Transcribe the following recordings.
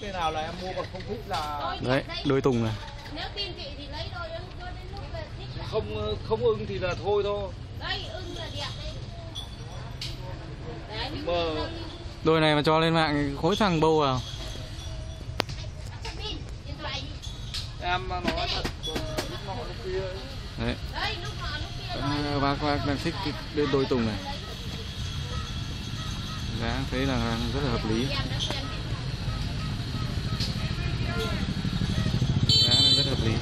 Cái nào là em mua còn không thích là đấy đôi tùng này Nếu tin chị thì lấy đôi ưng cho đến lúc thích là- không không ưng thì là thôi thôi. Đây ưng là đẹp đây. Đấy, Mà- đôi này mà cho lên mạng khối thằng bâu thoại đi. Em nói thật lúc nọ lúc kia ấy. đấy Đây, lúc nọ lúc kia rồi. à, bác bác đang thích cái đôi, đôi tùng này giá thấy là rất là hợp lý giá rất hợp lý.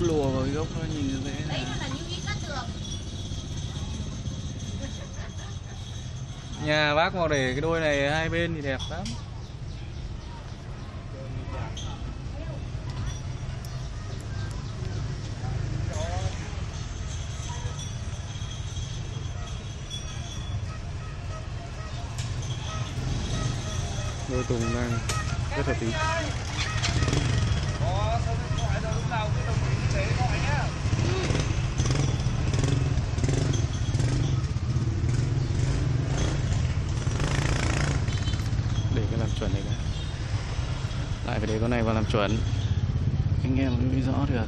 Lùa vào gốc nó nhìn như được. nhà bác vào để cái đôi này hai bên thì đẹp lắm đôi tùng đang rất hợp lý Có số điện thoại rồi lúc nào cứ tôi Tùng đang rất là tí để cái làm chuẩn này cái lại phải để con này vào làm chuẩn. Anh em mới rõ được.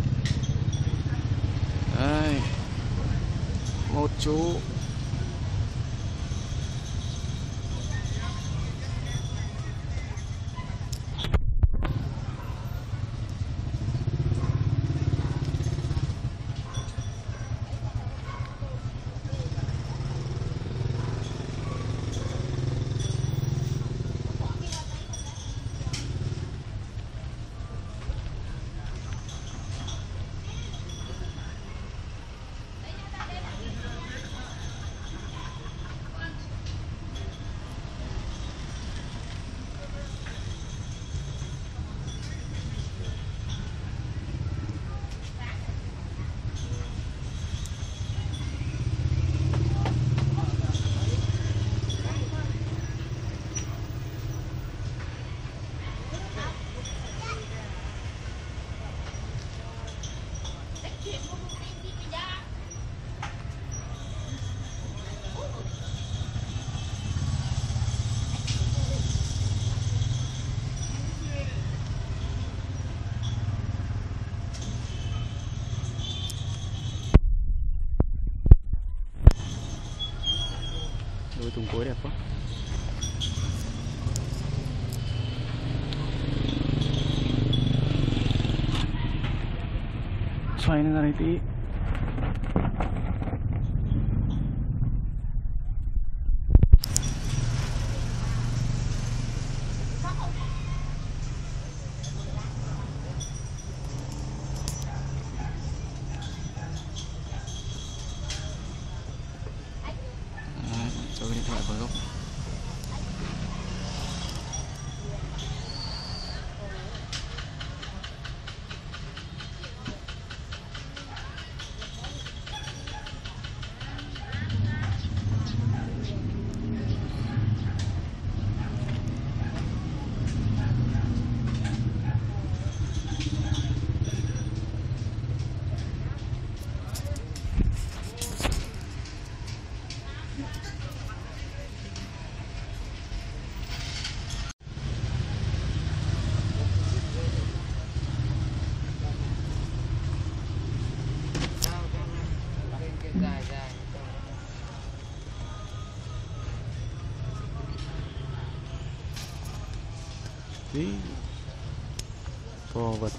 Đây. Một chú. Đôi tùng cuối đẹp quá xoay nó ra đây tí cho cái điện thoại vào góc tí to vật